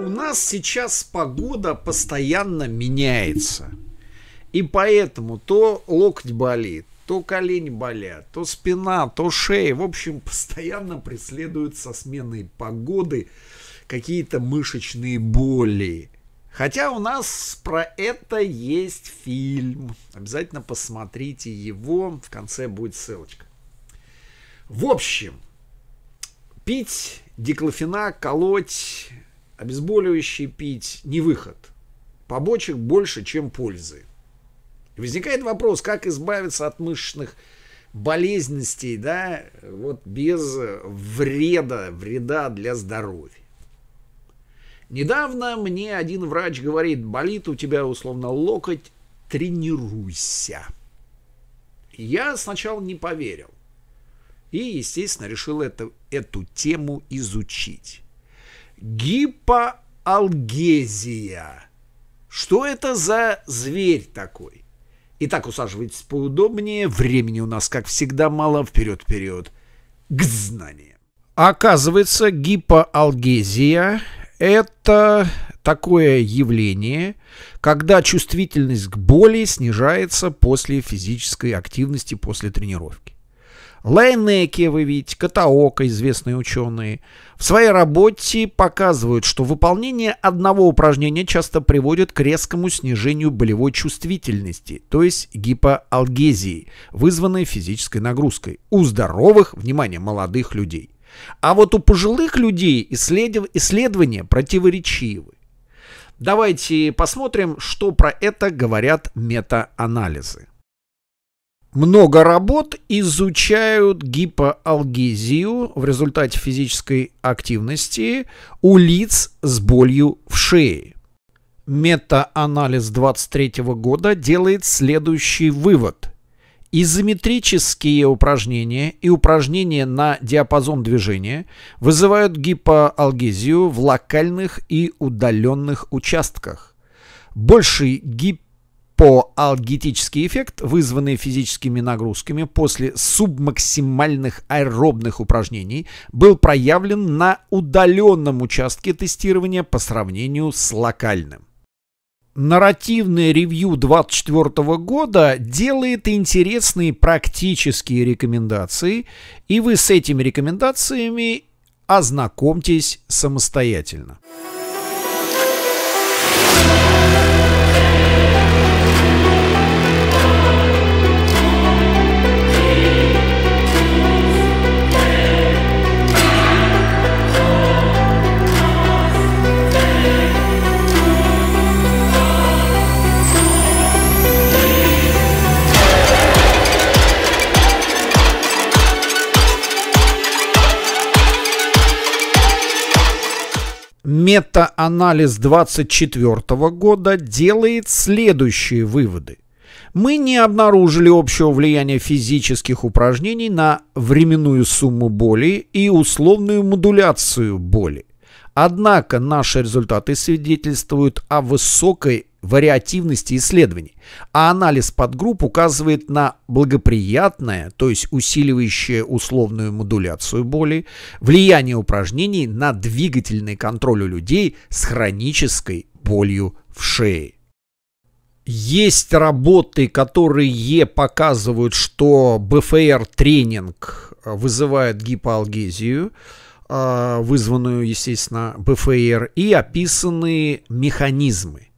нас сейчас погода постоянно меняется. И поэтому то локоть болит, то колени болят, то спина, то шея. В общем, постоянно преследуют со сменой погоды какие-то мышечные боли. Хотя у нас про это есть фильм. Обязательно посмотрите его. В конце будет ссылочка. В общем, пить диклофенак, колоть, обезболивающие пить не выход. Побочек больше, чем пользы. Возникает вопрос, как избавиться от мышечных болезненностей, да, вот без вреда, вреда для здоровья. Недавно мне один врач говорит, болит у тебя условно локоть, тренируйся. Я сначала не поверил. И, естественно, решил это, эту тему изучить. Гипоалгезия. Что это за зверь такой? Итак, усаживайтесь поудобнее. Времени у нас, как всегда, мало. Вперед-вперед к знаниям. Оказывается, гипоалгезия – это такое явление, когда чувствительность к боли снижается после физической активности, после тренировки. Лайнеки, вы видите, Катаока, известные ученые, в своей работе показывают, что выполнение одного упражнения часто приводит к резкому снижению болевой чувствительности, то есть гипоалгезии, вызванной физической нагрузкой, у здоровых, внимание, молодых людей. А вот у пожилых людей исследов... исследования противоречивы. Давайте посмотрим, что про это говорят метаанализы. Много работ изучают гипоалгезию в результате физической активности у лиц с болью в шее. Метаанализ 23 года делает следующий вывод. Изометрические упражнения и упражнения на диапазон движения вызывают гипоалгезию в локальных и удаленных участках. Больший гип Гипоалгетический эффект, вызванный физическими нагрузками после субмаксимальных аэробных упражнений, был проявлен на удаленном участке тестирования по сравнению с локальным. Нарративное ревью 24 года делает интересные практические рекомендации, и вы с этими рекомендациями ознакомьтесь самостоятельно. Метаанализ 24 года делает следующие выводы. Мы не обнаружили общего влияния физических упражнений на временную сумму боли и условную модуляцию боли. Однако наши результаты свидетельствуют о высокой вариативности исследований, а анализ подгрупп указывает на благоприятное, то есть усиливающее условную модуляцию боли, влияние упражнений на двигательный контроль у людей с хронической болью в шее. Есть работы, которые показывают, что БФР-тренинг вызывает гипоалгезию, а, вызванную, естественно, БФР, и описаны механизмы.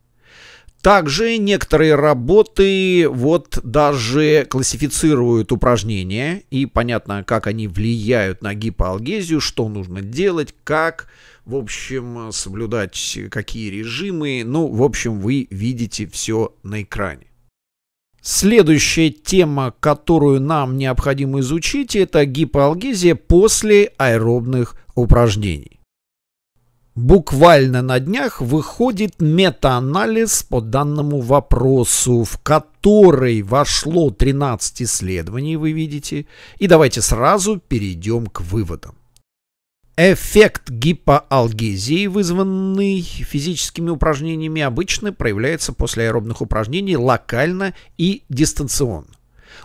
Также некоторые работы вот даже классифицируют упражнения, и понятно, как они влияют на гипоалгезию, что нужно делать, как, в общем, соблюдать какие режимы. Ну, в общем, вы видите все на экране. Следующая тема, которую нам необходимо изучить, это гипоалгезия после аэробных упражнений. Буквально на днях выходит метаанализ по данному вопросу, в который вошло 13 исследований, вы видите. И давайте сразу перейдем к выводам. Эффект гипоалгезии, вызванный физическими упражнениями, обычно проявляется после аэробных упражнений локально и дистанционно.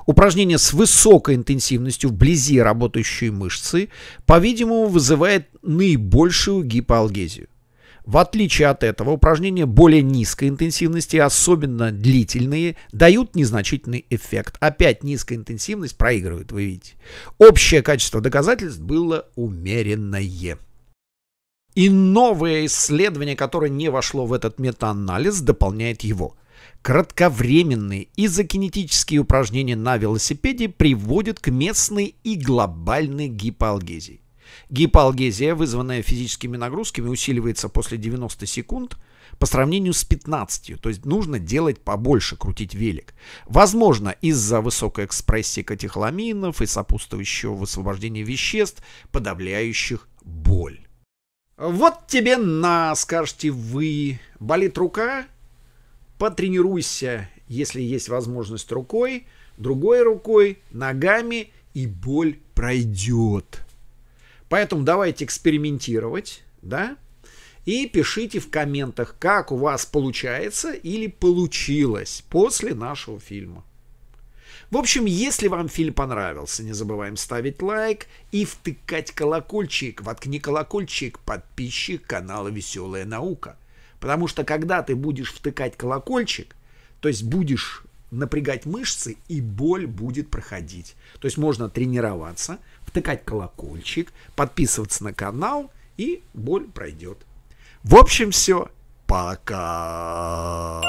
Упражнение с высокой интенсивностью вблизи работающей мышцы, по-видимому, вызывает наибольшую гипоалгезию. В отличие от этого, упражнения более низкой интенсивности, особенно длительные, дают незначительный эффект. Опять низкая интенсивность проигрывает, вы видите. Общее качество доказательств было умеренное. И новое исследование, которое не вошло в этот метаанализ, дополняет его. Кратковременные изокинетические упражнения на велосипеде приводят к местной и глобальной гипоалгезии. Гипоалгезия, вызванная физическими нагрузками, усиливается после 90 секунд по сравнению с 15. То есть нужно делать побольше, крутить велик. Возможно, из-за высокой экспрессии катехоламинов и сопутствующего высвобождения веществ, подавляющих боль. Вот тебе на, скажете вы, болит рука, потренируйся, если есть возможность рукой, другой рукой, ногами, и боль пройдет. Поэтому давайте экспериментировать, да, и пишите в комментах, как у вас получается или получилось после нашего фильма. В общем, если вам фильм понравился, не забываем ставить лайк и втыкать колокольчик. Воткни колокольчик, подписчик канала «Веселая наука». Потому что когда ты будешь втыкать колокольчик, то есть будешь напрягать мышцы, и боль будет проходить. То есть можно тренироваться, втыкать колокольчик, подписываться на канал, и боль пройдет. В общем, все. Пока.